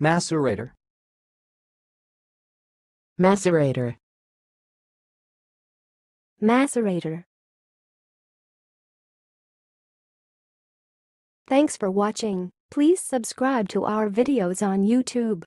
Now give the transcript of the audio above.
Macerator. Macerator. Macerator. Thanks for watching. Please subscribe to our videos on YouTube.